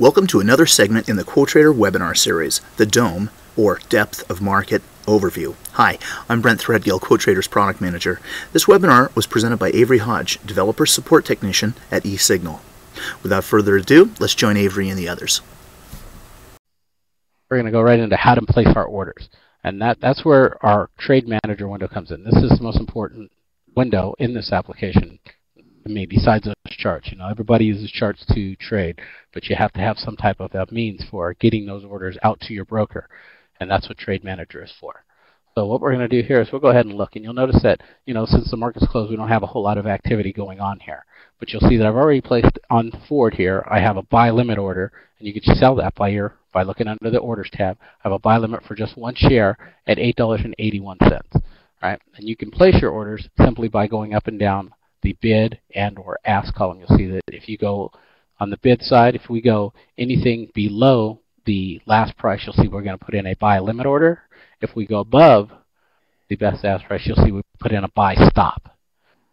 Welcome to another segment in the QuoteTrader webinar series, the DOME, or Depth of Market Overview. Hi, I'm Brent Threadgill, QuoteTrader's product manager. This webinar was presented by Avery Hodge, developer support technician at eSignal. Without further ado, let's join Avery and the others. We're going to go right into how to place our orders. And that, that's where our trade manager window comes in. This is the most important window in this application to me besides those charts. You know, everybody uses charts to trade, but you have to have some type of uh, means for getting those orders out to your broker. And that's what Trade Manager is for. So what we're going to do here is we'll go ahead and look, and you'll notice that, you know, since the market's closed, we don't have a whole lot of activity going on here. But you'll see that I've already placed on forward here, I have a buy limit order, and you can sell that by your by looking under the orders tab. I have a buy limit for just one share at $8.81. Right? And you can place your orders simply by going up and down the bid and or ask column. You'll see that if you go on the bid side, if we go anything below the last price, you'll see we're going to put in a buy limit order. If we go above the best ask price, you'll see we put in a buy stop.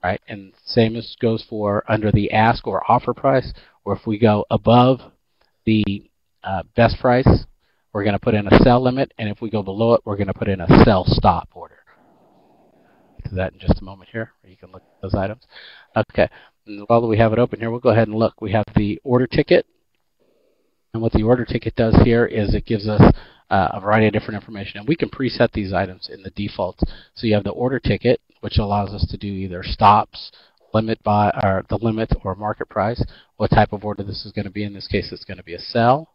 Right? And same as goes for under the ask or offer price, or if we go above the uh, best price, we're going to put in a sell limit, and if we go below it, we're going to put in a sell stop order to that in just a moment here, where you can look at those items. Okay, and while we have it open here, we'll go ahead and look. We have the order ticket, and what the order ticket does here is it gives us uh, a variety of different information, and we can preset these items in the defaults. So you have the order ticket, which allows us to do either stops, limit by or the limit or market price, what type of order this is going to be. In this case, it's going to be a sell.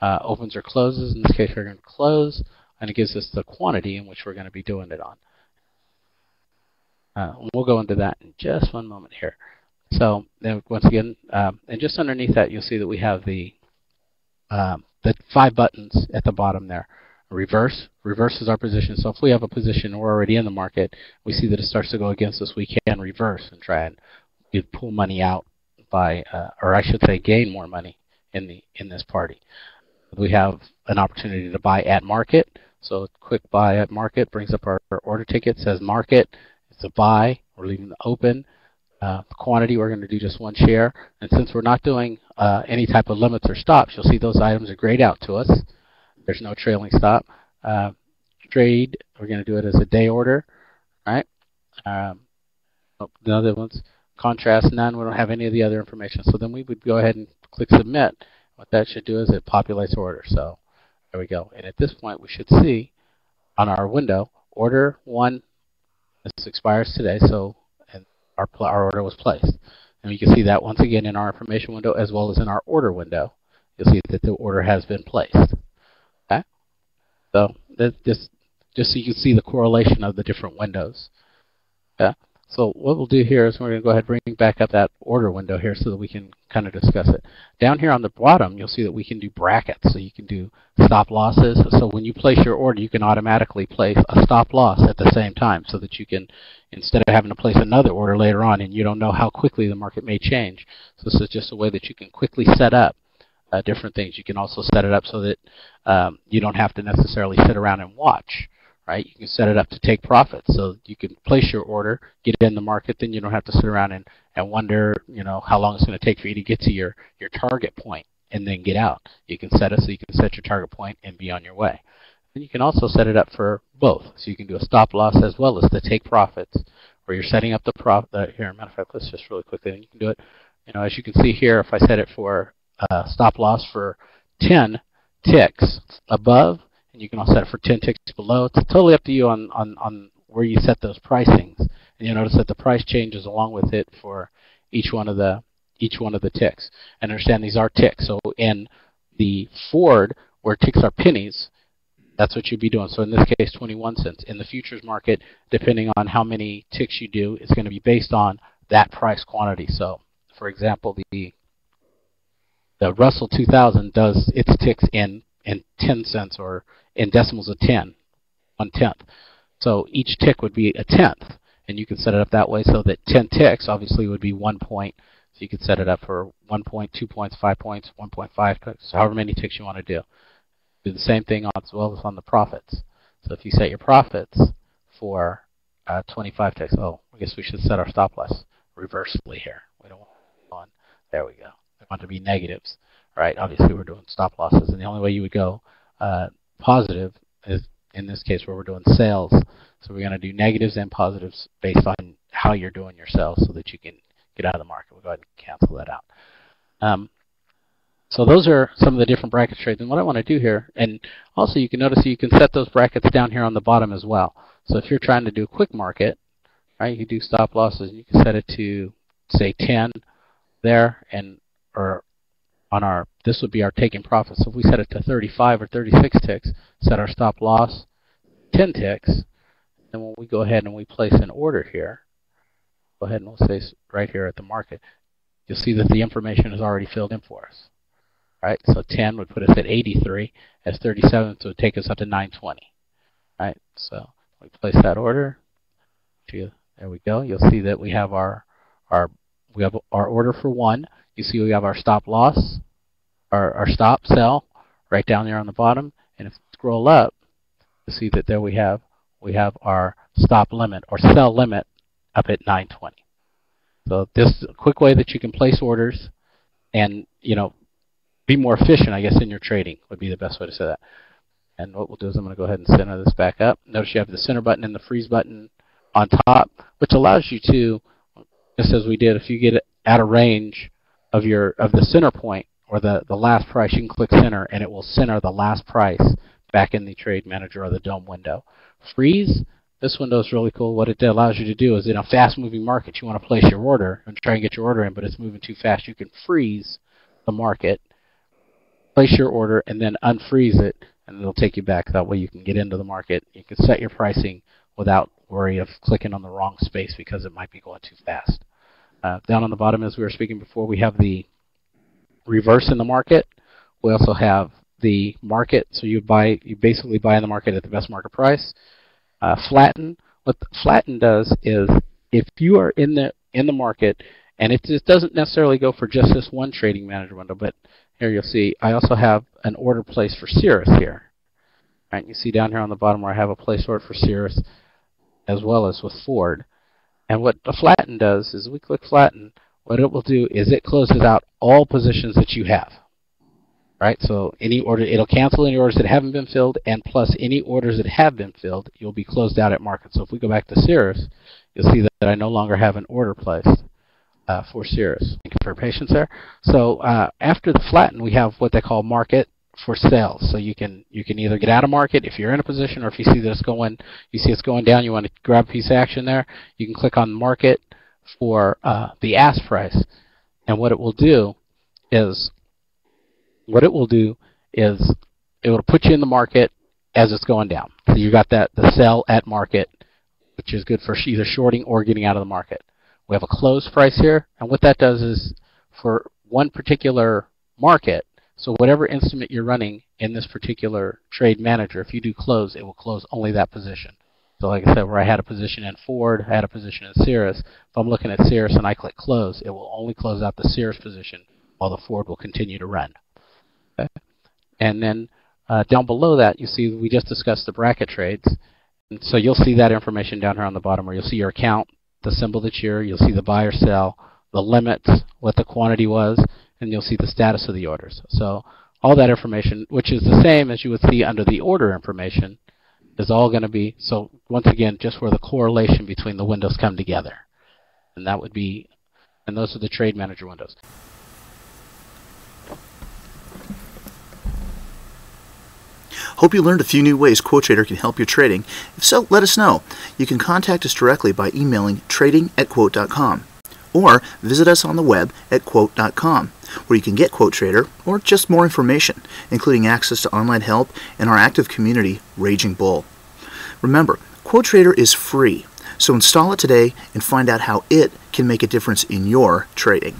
Uh, opens or closes. In this case, we're going to close, and it gives us the quantity in which we're going to be doing it on. Uh, we'll go into that in just one moment here. So then once again, um, and just underneath that, you'll see that we have the um, the five buttons at the bottom there. Reverse. reverses our position. So if we have a position we're already in the market, we see that it starts to go against us, we can reverse and try and pull money out by, uh, or I should say, gain more money in the in this party. We have an opportunity to buy at market. So quick buy at market brings up our, our order ticket, says market. It's a buy. We're leaving the open. Uh, quantity, we're going to do just one share. And since we're not doing uh, any type of limits or stops, you'll see those items are grayed out to us. There's no trailing stop. Uh, trade, we're going to do it as a day order, right? Um, oh, the other ones, contrast, none. We don't have any of the other information. So then we would go ahead and click submit. What that should do is it populates order. So there we go. And at this point, we should see on our window, order one this expires today, so and our, our order was placed. And you can see that once again in our information window as well as in our order window. You'll see that the order has been placed. Okay? So this just just so you can see the correlation of the different windows. Okay? So what we'll do here is we're going to go ahead and bring back up that order window here so that we can kind of discuss it. Down here on the bottom, you'll see that we can do brackets. So you can do stop losses. So when you place your order, you can automatically place a stop loss at the same time so that you can, instead of having to place another order later on and you don't know how quickly the market may change. So this is just a way that you can quickly set up uh, different things. You can also set it up so that um, you don't have to necessarily sit around and watch right? You can set it up to take profits. So you can place your order, get it in the market, then you don't have to sit around and, and wonder, you know, how long it's going to take for you to get to your, your target point and then get out. You can set it so you can set your target point and be on your way. And you can also set it up for both. So you can do a stop loss as well as the take profits, where you're setting up the profit. Uh, here, matter of fact, let's just really quickly, and you can do it. You know, as you can see here, if I set it for uh, stop loss for 10 ticks above, and you can also set it for 10 ticks below. It's totally up to you on, on, on where you set those pricings. And you'll notice that the price changes along with it for each one of the each one of the ticks. And understand these are ticks. So in the Ford, where ticks are pennies, that's what you'd be doing. So in this case, 21 cents. In the futures market, depending on how many ticks you do, it's going to be based on that price quantity. So, for example, the the Russell 2000 does its ticks in in 10 cents or in decimals of 10, one tenth. So each tick would be a tenth, and you can set it up that way so that 10 ticks obviously would be one point. So you could set it up for one point, two points, five points, 1.5 points, however many ticks you want to do. Do the same thing as well as on the profits. So if you set your profits for uh, 25 ticks, oh, I guess we should set our stop loss reversibly here. We don't want on. There we go. We want to be negatives right? Obviously, we're doing stop losses, and the only way you would go uh, positive is in this case where we're doing sales. So we're going to do negatives and positives based on how you're doing your sales so that you can get out of the market. We'll go ahead and cancel that out. Um, so those are some of the different bracket trades. And what I want to do here, and also you can notice you can set those brackets down here on the bottom as well. So if you're trying to do a quick market, right, you do stop losses. You can set it to say 10 there, and or on our this would be our taking profit. So if we set it to 35 or 36 ticks, set our stop loss 10 ticks, then when we go ahead and we place an order here, go ahead and we'll say right here at the market, you'll see that the information is already filled in for us. Right? So 10 would put us at 83, as 37 so it would take us up to 920. Right? So we place that order. There we go. You'll see that we have our our we have our order for one. You see we have our stop loss, our, our stop sell right down there on the bottom. And if we scroll up, you see that there we have we have our stop limit or sell limit up at 920. So this is a quick way that you can place orders and, you know, be more efficient, I guess, in your trading would be the best way to say that. And what we'll do is I'm going to go ahead and center this back up. Notice you have the center button and the freeze button on top, which allows you to, just as we did, if you get out of range of your of the center point or the, the last price, you can click center and it will center the last price back in the trade manager or the dome window. Freeze, this window is really cool. What it allows you to do is in a fast moving market, you want to place your order and try and get your order in, but it's moving too fast. You can freeze the market, place your order, and then unfreeze it, and it'll take you back. That way you can get into the market. You can set your pricing without worry of clicking on the wrong space because it might be going too fast. Uh, down on the bottom, as we were speaking before, we have the reverse in the market. We also have the market, so you buy, you basically buy in the market at the best market price. Uh, flatten, what flatten does is if you are in the in the market, and it just doesn't necessarily go for just this one trading manager window, but here you'll see I also have an order place for Cirrus here. Right, you see down here on the bottom where I have a place order for Cirrus as well as with Ford. And what the flatten does is we click flatten, what it will do is it closes out all positions that you have. Right? So any order it'll cancel any orders that haven't been filled and plus any orders that have been filled, you'll be closed out at market. So if we go back to Cirrus, you'll see that, I no longer have an order placed uh, for Cirrus. Thank you for your patience there. So uh, after the flatten, we have what they call market for sales. So you can you can either get out of market if you're in a position, or if you see that it's going, you see it's going down, you want to grab a piece of action there. You can click on market for uh, the ask price, and what it will do is what it will do is it will put you in the market as it's going down. So you got that the sell at market, which is good for either shorting or getting out of the market. We have a close price here, and what that does is for one particular market, so whatever instrument you're running in this particular trade manager, if you do close, it will close only that position. So like I said, where I had a position in Ford, I had a position in Cirrus. If I'm looking at Cirrus and I click close, it will only close out the Cirrus position while the Ford will continue to run. Okay. And then uh, down below that, you see we just discussed the bracket trades. And so you'll see that information down here on the bottom where you'll see your account, the symbol that you're, you'll see the buy or sell, the limits, what the quantity was, and you'll see the status of the orders. So all that information, which is the same as you would see under the order information, is all going to be, so once again, just where the correlation between the windows come together. And that would be, and those are the trade manager windows. Hope you learned a few new ways QuoteTrader can help your trading. If so, let us know. You can contact us directly by emailing trading at quote.com or visit us on the web at quote.com, where you can get QuoteTrader or just more information, including access to online help and our active community, Raging Bull. Remember, QuoteTrader is free, so install it today and find out how it can make a difference in your trading.